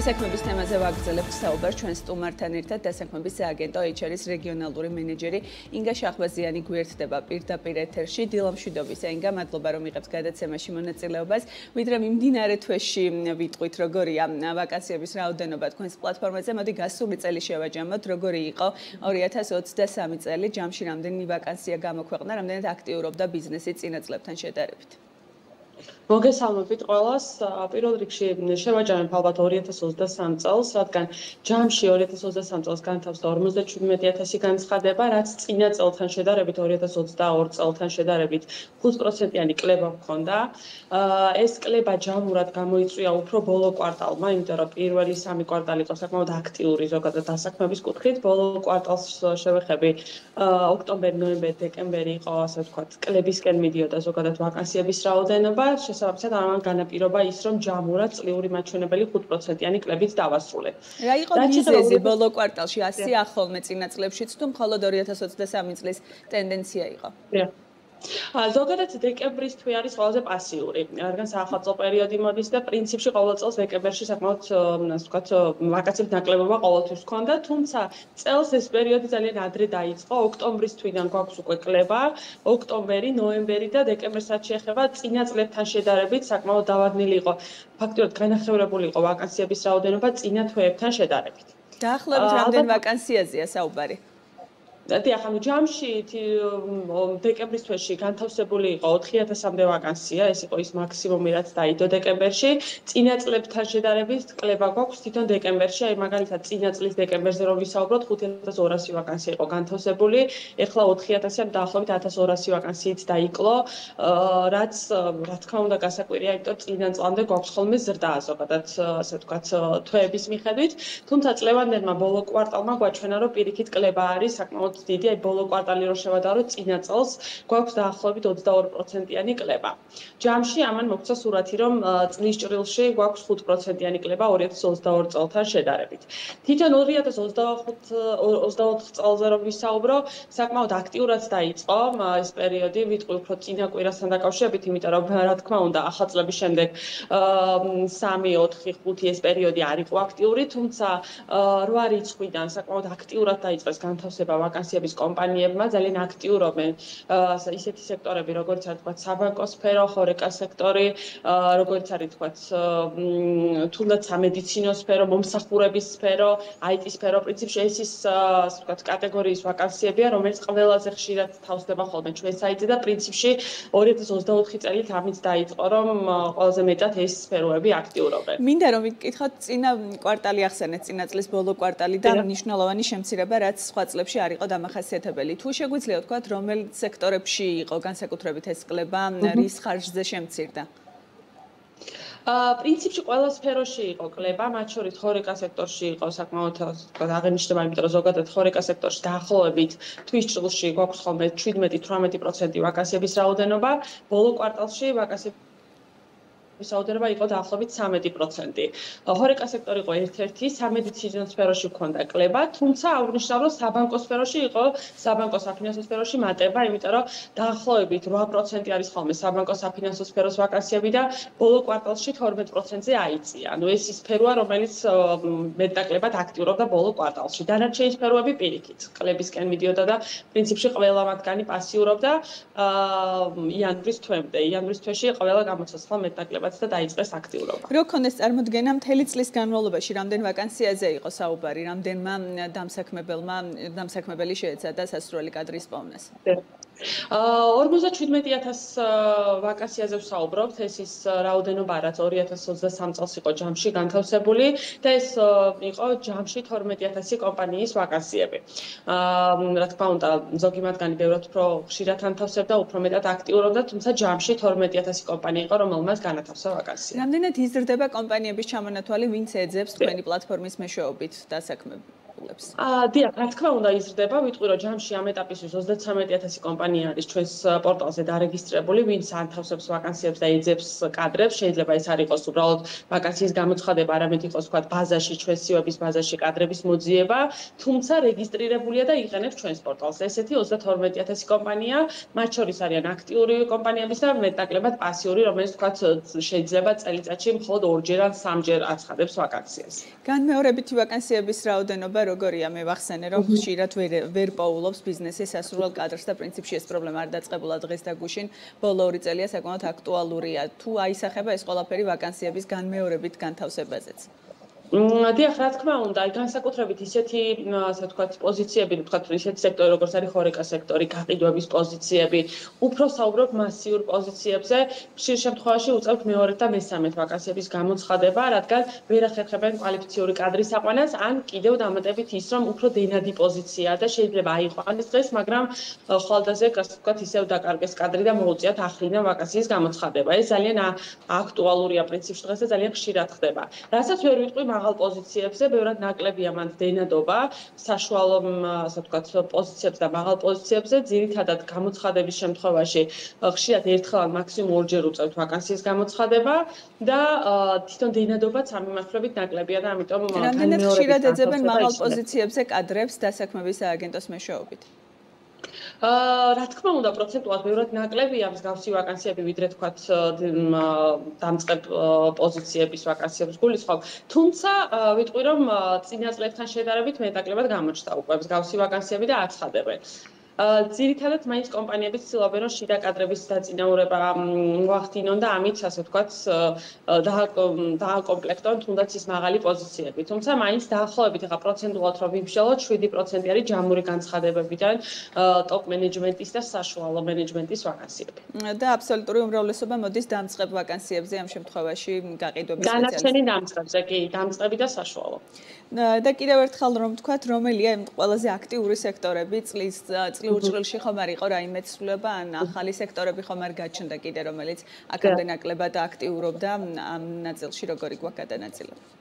დასაქმების თემაზე ვაგრძელებთ საუბარს. ჩვენ სტუმართან ერთად დასაქმების აგენტო HR-ის რეგიონალური მენეჯერი ინგა შახბაზიანი გვერდდება. პირდაპირ ეთერში დილამშვიდობის ინგა მადლობა რომ იღებთ გადაცემაში მონაწილეობას. ვიდრე მიმდინარე თვეში ვიტყვით როგორია? ვაკანსიების რაოდენობა თქვენს პლატფორმაზე. მოდი გასული წელი შევაჯამოთ როგორი იყო? 2023 წელი ჯამში რამდენი ვაკანსია გამოქვეყნა რამდენად აქტიურობდა ბიზნესი წინა წლებთან შედარებით მოგესალმებით ყველას. პირველ რიგში შევაჯამებ ალბათ 2023 წელს, რადგან ჯამში 2023 წელს განთავსდა 57000 განცხადება, რაც წინა წელთან შედარებით 2022 წელთან შედარებით 5%-იანი კლება მქონდა. ეს კლება ჯამურად გამოიწვია უფრო ბოლო კვარტალმა, იმიტომ რომ პირველი სამი კვარტალი იყო საკმაოდ აქტიური ზოგადად დასაქმების კუთხით. ბოლო კვარტალს შევეხები ოქტომბერი, ნოემბერი, დეკემბერი იყო, ასე ვთქვათ, კლებისკენ მიდიოდა ზოგადად ვაკანსიების რაოდენობა. შესაბამისად ამან განაპირობა ის რომ ჯამურად წლიური მაჩვენებელი 5%-იანი კლებით დავასრულე. რა იყო მიზეზი ბოლო კვარტალში 100 ახლმე წინა წლებშიც თუ მხოლოდ 2023 წლის ტენდენცია იყო? დიახ. ზოგადად დეკემბრის თვე არის ყველაზე პასიური. რადგან საახალწლო პერიოდი მოდის და პრინციპში ყოველ წელს დეკემბერში საკმაოდ ასე ვთქვათ, ვაკაციების ნაკლებობა ყოველთვის ჰქონდა, თუმცა წელს ეს პერიოდი ძალიან ადრე დაიწყო. ოქტომბრის თვიდან გვაქვს უკვე კლება. ოქტომბერი, ნოემბერი და დეკემბერს რაც შეეხება წინა წლებთან შედარებით საკმაოდ დავადნილი იყო. ფაქტობრივად განახევრებული იყო ვაკანსიების რაოდენობა წინა თვეებთან შედარებით. დაახლოებით რამდენ ვაკანსიაზეა საუბარი? დიახ, ანუ ჯამში დეკემბრის თვეში განთავსებული იყო 4000-მდე ვაკანსია, ეს იყო ის მაქსიმუმი, რაც დაიდო დეკემბერში. წინა წლებთან შედარებით კლება გვაქვს თვითონ დეკემბერში, აი მაგალითად წინა წლის დეკემბერზე რომ ვისაუბროთ, 5200 ვაკანსია იყო განთავსებული, ეხლა 4000-იან დაახლოებით 1200 ვაკანსიით დაიკლო, რაც რა თქმა უნდა გასაკვირია, იმიტომ წინა წლამდე გვაქვს ხოლმე ზრდა ზოგადად, ასე ვთქვათ, თვეების მიხედვით, თუმცა წლევანდელმა ბოლო კვარტალმა გვაჩვენა, რომ პირიქით კლება არის საკმაოდ დიდი, აი ბოლო კვარტალი რო შევადარო წინა წელს გვაქვს დაახლოებით 22%-იანი კლება. ჯამში ამან მოგცა სურათი, რომ წლის ჭრილში გვაქვს 5%-იანი კლება 2022 წელთან შედარებით. თვითონ 2025-24 წელზე რომ ვისაუბრო, საკმაოდ აქტიურად დაიწყო ეს პერიოდი, ვიტყვი უფრო წინა კვირასთან დაკავშირებით, იმიტომ რომ რა თქმა უნდა, ახალ წლების შემდეგ 3, 4, 5 ეს პერიოდი არ იყო აქტიური, თუმცა 8 რიცხვიდან საკმაოდ აქტიურად დაიწყეს განთავსება ვაკანსიების ფინანსების კომპანიებმა ძალიან აქტიურობენ ისეთი სექტორები, როგორც არის თქვა საბანკო სფერო, ხორეკა სექტორი, როგორც არის თქვა თუნდაც სამედიცინო სფერო, მომსახურების სფერო, IT სფერო, პრინციპში ეს ის ასე თქვა კატეგორიის ვაკანსიებია, რომელიც ყველაზე ხშირად თავსდება ხოლმე ჩვენ საიტზე და პრინციპში 2024 წელით ამით დაიწყო, რომ ყველაზე მეტად ეს სფეროები აქტიურობენ. მინდა რომ ვიკითხოთ წინა კვარტალი ახსენეთ, წინა წლის ბოლო კვარტალი და მნიშვნელოვანი შემცირება, რაც სხვა წლებში არ იყო დამახასიათებელი. თუ შეგვიძლია ვთქვა, რომელ სექტორებში იყო განსაკუთრებით ეს კლება, რის ხარჯზე შემცირდა? აა პრინციპში ყველა სფეროში იყო კლება, მათ შორის ხორეკა სექტორში იყო საკმაოდ თქვა აღნიშნება, იმიტომ რომ ზოგადად ხორეკა სექტორში დაახლოებით თვის ჭრილში გვაქვს ხოლმე 17-18% ვაკანსიების რაოდენობა, ბოლო კვარტალში ვაკანსიების საუდერობა იყო დაახლოებით 13%. ჰორეკა სექტორი იყო ერთ-ერთი სამედიცინო სფეროში ქონდა კლება, თუმცა აღნიშნავ რომ საბანკო სფეროში იყო საბანკო საფინანსო სფეროში მატება, იმიტომ რომ დაახლოებით 8% არის ხოლმე საბანკო საფინანსო სფეროს ვაკანსიები და ბოლო კვარტალში 12%-ზე აიწია. ანუ ეს ის სფეროა, რომელიც მეტაკლებად აქტიურობდა ბოლო კვარტალში. დანარჩენი სფეროები პირიქით, კლებისკენ მიდიოდა და პრინციპში ყველა მათგანი პასიურობდა იანვრის თვემდე. იანვრის თვეში ყველა გამოცოცხლა მეტაკლებად რაღაც და დაიწყეს აქტიურობა. რო ქონდეს წარმოქმნა მთელი წლის განმავლობაში, რამდენ ვაკანსიაზე იყო საუბარი, რამდენმა დამსაქმებელმა დამსაქმებელი შეეცადა სასროლი კადრის პოვნას? აა 57000 ვაკანსიაზე ვსაუბრობთ, ეს ის რაოდენობა რაც 2023 წელს იყო ჯამში განთავსებული და ეს იყო ჯამში 12000 კომპანიის ვაკანსიები. აა რა თქმა უნდა, ზოგი მათგანი ბევრად უფრო ხშირად განთავსებდა, უფრო მეტად აქტიურობდა, თუმცა ჯამში 12000 კომპანია იყო, რომელმაც განათავსა ვაკანსია. რამდენად იზრდება კომპანიების ჩამონათვალი, ვინც ეძებს თქვენი პლატფორმის მეშვეობით დასაქმებ გასახულებს? აა დიახ, რა თქმა უნდა იზრდება, ვიტყვი რომ ჯამში ამ ეტაპისთვის 39000 კომპანია არის ჩვენს პორტალზე დარეგისტრირებული, ვინც ანთავსებს ვაკანსიებს და ეძებს კადრებს, შეიძლება ეს არ იყოს უბრალოდ ვაკანსიის გამოცხადება, არამედ იყოს თქვა ბაზაში, ჩვენს სიوبების ბაზაში კადრების მოძიება, თუმცა რეგისტრირებულია და იყენებს ჩვენს პორტალს. ესეთი 32000 კომპანია, მათ შორის არიან აქტიური კომპანიები და მეტნაკლებად პასიური, რომელიც თქვა შეიძლება წელიწადში მხოლოდ ორჯერ ან სამჯერ აცხადებს ვაკანსიას. განმეორებითი ვაკანსიების რაოდენობა როგორია? მე ვახსენე, რომ ხშირად ვერ ვერ პოულობს ბიზნესის სასურველ კადრს და პრინციპში ეს პრობლემა არ დაწყებულა დღეს და გუშინ. ბოლო ორი წელია საკმაოდ აქტუალურია. თუ აისახება ეს ყველაფერი ვაკანსიების განმეორებით განთავსებაზეც? დიახ, რა თქმა უნდა, აი განსაკუთრებით ისეთი, ასე ვთქვათ, პოზიციები, ვთქვათ, ისეთი სექტორი, როგორც არის ხორეკა სექტორი, გაყიდვების პოზიციები, უფრო საუბრობ მასიურ პოზიციებზე, ხშირ შემთხვევაში უწევთ მეორე და მესამე ვაკანსიების გამოცხადება, რადგან ვერ ახერხებენ კვალიფიციური კადრის აყვანას, ან კიდევ დამატებით ის, რომ უფრო დენადი პოზიციაა და შეიძლება აიყვანეს დღეს, მაგრამ ხვალდაზე, ასე ვთქვათ, ისევ დაკარგეს კადრი და მოუწიათ ახლიდან ვაკანსიის გამოცხადება. ეს ძალიან აქტუალურია პრინციპში დღეს და ძალიან ხშირად ხდება. რასაც ვერ ვიტყვი მაღალ პოზიციებზე, ბევრად ნაკლებია მანდ დენადობა, საშუალო, ასე ვთქვათ, პოზიციებზე და მაღალ პოზიციებზე, ძირითადად გამოცხადების შემთხვევაში ხშირად ერთხელ ან მაქსიმუმ ორჯერ უწევთ ვაკანსიის გამოცხადება და თვითონ დენადობაც ამ მიმართულებით ნაკლებია და ამიტომ რამდენად ხშირად ეძებენ მაღალ პოზიციებზე კადრებს დასაქმების სააგენტოს მეშვეობით? აა რა თქმა უნდა პროცენტულად ბევრად ნაკლებია მსგავსი ვაკანსიები ვიდრე თქვათ დამწყებ პოზიციების ვაკანსიებს გულისხმობ თუმცა ვიტყვი რომ წინა წლებთან შედარებით მეტაკლებად გამოჩნდა უკვე. მსგავსი ვაკანსიები და აცხადებენ ძირითადად მაინც კომპანიები ცდილობენ რომ შიდა კადრების დაწინაურება მოახდინონ და ამით ასე ვთქვათ დააკომპლექტონ თუნდაც ის მაღალი პოზიციები. თუმცა მაინც დაახლოებით ახლა პროცენტულად რომ ვიმსჯელოთ 7% არის ჯამური განცხადებებიდან ტოპ მენეჯმენტის და საშუალო მენეჯმენტის ვაკანსიები. და აბსოლუტური უმრავლესობა მოდის დამწყებ ვაკანსიებზე ამ შემთხვევაში გაყიდვების სპეციალისტები. განაცხენი დამწყებზე კი, დამწყები და საშუალო. და კიდევ ერთხელ რომ ვთქვათ რომელია ყველაზე აქტიური სექტორები წლის წლის ურჭრილში ხომ არ იყო რაიმე ცვლილება ან ახალი სექტორები ხომ არ გაჩნდა კიდე რომელიც აქამდე ნაკლებად აქტიურობდა ამ ნაწილში როგორი გვაქვს გადანაწილება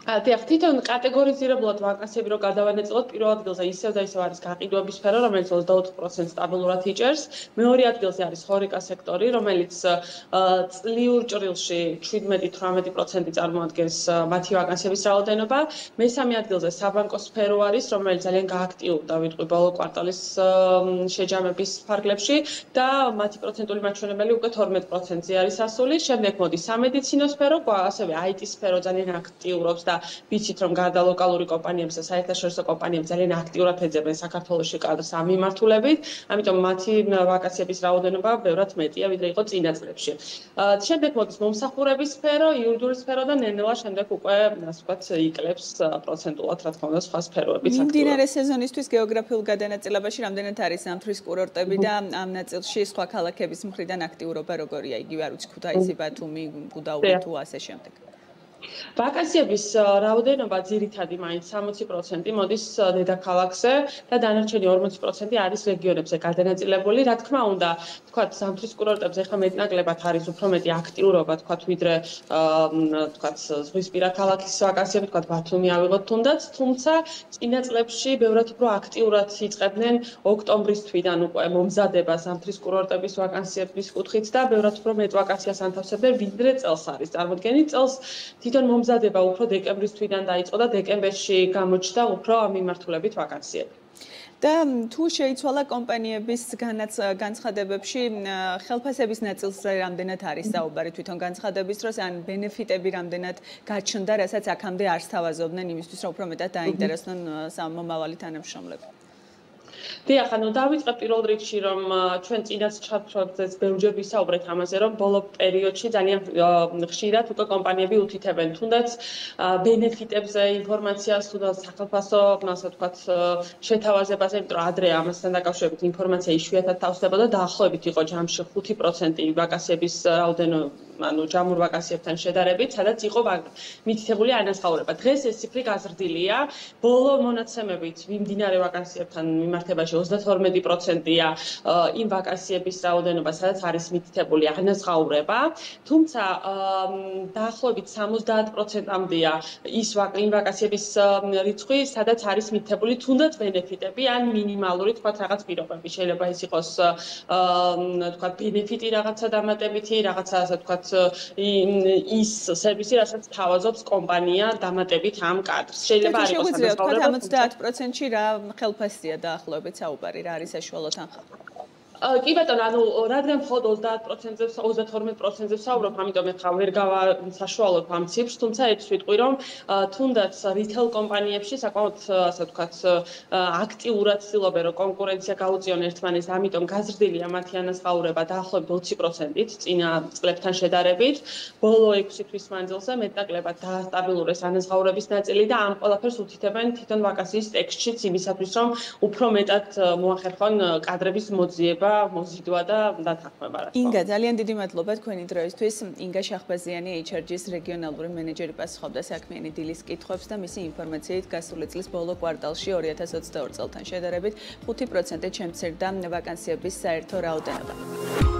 დიახ, თვითონ კატეგორიზირებლად ვაკანსიები რო გადავანაწილოთ, პირველ ადგილზე ისევ და ისევ არის გაყიდვების სფერო, რომელიც 24% სტაბილურად იჭერს. მეორე ადგილზე არის ხორეკა სექტორი, რომელიც წლიურ ჭრილში 17-18% წარმოადგენს მათი ვაკანსიების რაოდენობა. მესამე ადგილზე საბანკო სფერო არის, რომელიც ძალიან გააქტიურდა ვიტყვი ბოლო კვარტალის შეჯამების ფარგლებში და მათი პროცენტული მაჩვენებელი უკვე 12%-ზე არის ასული. შემდეგ მოდის სამედიცინო სფერო, ასევე IT სფერო ძალიან აქტიურობს და ვიცით რომ გარდა ლოკალური კომპანიების და საერთაშორისო კომპანიებს ძალიან აქტიურად ეძებენ საქართველოს კადრს ამ მიმართულებით, ამიტომ მათი ვაკანსიების რაოდენობა ბევრად მეტია ვიდრე იყო წინა წლებში. შემდეგ მოდის მომსახურების სფერო, იურიდიული სფერო და ნენელა შემდეგ უკვე ასე ვთქვათ იკლებს პროცენტულად რა თქმა უნდა სხვა სფეროებიც აქტიურად. მიმდინარე სეზონისთვის გეოგრაფიულ გადანაწილებაში რამდენად არის ამთრის კურორტები და ამ ნაწილში სხვა ქალაქების მხრიდან აქტიურობა როგორია? იგივე არ ვიცი ქუთაისი, ბათუმი, გუდაუთი თუ ასე შემდეგ. ვაკანსიების რაოდენობა ძირითადი მაინც 60% მოდის დედაქალაქზე და დანარჩენი 40% არის რეგიონებზე გადანაწილებული. რა თქმა უნდა, თქვათ სამთრის კურორტებზე ხა მეტნაკლებად არის უფრო მეტი აქტიურობა, თქვათ ვიდრე თქვათ ზღვისპირა ქალაქის ვაკანსიები, თქვათ ბათუმი ავიღოთ თუნდაც, თუმცა წინა წლებში ბევრად უფრო აქტიურად იწყებდნენ ოქტომბრის თვიდან უკვე მომზადება სამთრის კურორტების ვაკანსიების კუთხით და ბევრად უფრო მეტ ვაკანსიას ანთავსებდნენ ვიდრე წელს არის. წარმოიდგინეთ წელს თვითონ მომზადება უფრო დეკემბრის თვიდან დაიწყო და დეკემბერში გამოჩნდა უფრო მიმართულებით ვაკანსიები. და თუ შეიცვალა კომპანიების განცხადებებში ხელფასების ნაწილზე რამდენად არის საუბარი თვითონ განცხადების დროს ან ბენეფიტები რამდენად გაჩნდა, რასაც აქამდე არ სთავაზობდნენ იმისთვის, რომ უფრო მეტად დაინტერესონ მომავალი თანამშრომლები. დიახ, ანუ დავიწყე პირველ რიგში, რომ ჩვენ წინაც ჩაფრთხილდეს ბევრჯერ ვისაუბრეთ ამაზე, რომ ბოლო პერიოდში ძალიან ხშირად უკვე კომპანიები უთითებენ. თუნდაც ბენეფიტებზე ინფორმაციას, თუნდაც სახელმწიფო, ასე ვთქვათ, შეთავაზებაზე, იმიტომ რომ ადრე ამასთან დაკავშირებით ინფორმაცია იშვიათად თავსდებოდა და დაახლოებით იყო ჯამში 5% ვაკანსიების რაოდენობა ანუ ჯამურ ვაკანსიებთან შედარებით, სადაც იყო მითითებული ანაზღაურება. დღეს ეს ციფრი გაზრდილია. ბოლო მონაცემებით მიმდინარე ვაკანსიებთან მიმართებაში 32%-ია იმ ვაკანსიების რაოდენობა, სადაც არის მითითებული ანაზღაურება. თუმცა დაახლოებით 70%-ამდეა ის ვაკანსიების რიცხვი, სადაც არის მითითებული თუნდაც ბენეფიტები ან მინიმალური თქვა რაღაც პირობები. შეიძლება ის იყოს თქვა ბენეფიტი რაღაცა დამატებითი, რაღაცა ასე თქვა ის სერვისი, რასაც თავაზობს კომპანია დამატებით ამ კადრს. შეიძლება არ იყოს ამასაუბრად 70%-ში რა ხელფასია დაახლოებით საუბარი რა არის საშუალო თანხა? კი ბატონო, ანუ რადგან მხოლოდ 30%-ზე 32%-ზე ვსაუბრობ, ამიტომ ეხლა ვერ გავა საშუალებ ამ ციფრს, თუმცა ეს ვიტყვი, რომ თუნდაც retail კომპანიებში საკმაოდ ასე ვთქვათ, აქტიურად ცდილობენ, რომ კონკურენცია გაუწიონ ერთმანეთს, ამიტომ გაზრდილია მათი ანაზღაურება დაახლოებით 20%-ით წინა წლებთან შედარებით. ბოლო 6 თვის მანძილზე მეტნაკლებად დაასტაბილურეს ანაზღაურების ნაწილი და ამ ყველაფერს უთითებენ თვითონ ვაკანსიის ტექსტშიც იმისათვის, რომ უფრო მეტად მოახერხონ კადრების მოძიება მოზიდვა და დათანხმება რა. ინგა, ძალიან დიდი მადლობა თქვენი დროისთვის. ინგა შახბაზიანი HRG-ის რეგიონალური მენეჯერი პასუხობდა საქმიანი დილის კითხვებს და მისი ინფორმაციით გასული წლის ბოლო კვარტალში 2022 წელთან შედარებით 5%-ით შემცირდა ვაკანსიების საერთო რაოდენობა.